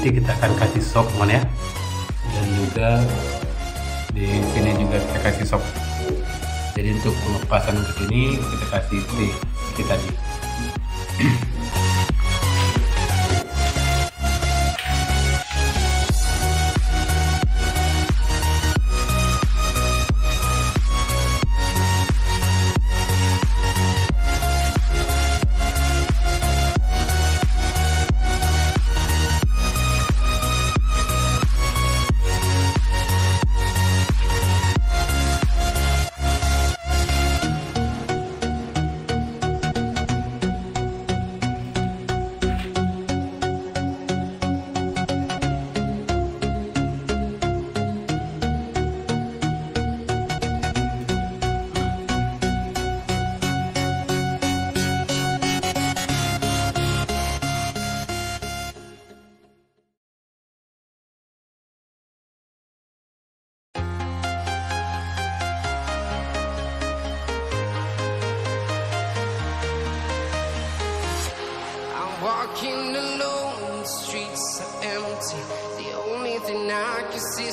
nanti kita akan kasih sop teman ya. Dan juga di sini juga kita kasih sop. Jadi untuk pelepasan ke sini kita kasih T tadi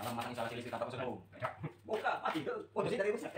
Kalau matang isolasi listrik tanpa usul Buka, mati ke. Kondisi dari rusak.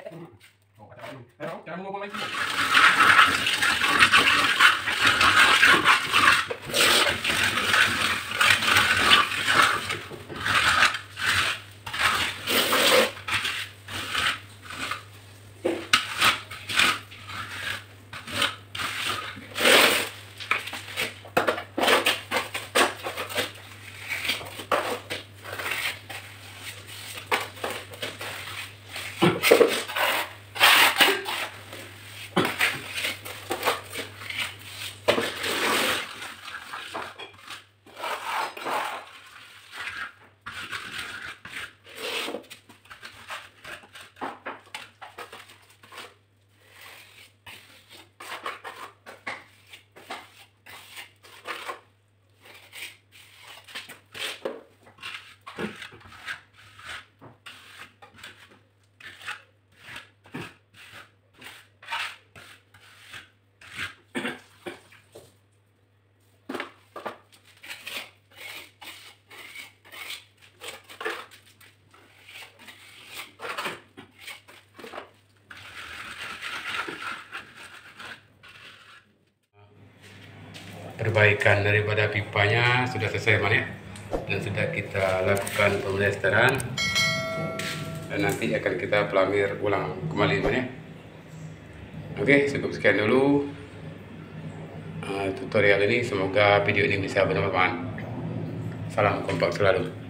Perbaikan daripada pipanya. Sudah selesai man ya? Dan sudah kita lakukan pemlesteran dan nanti akan kita pelamir ulang kembali man ya? Oke cukup sekian dulu uh, tutorial ini. Semoga video ini bisa bermanfaat. Salam kompak selalu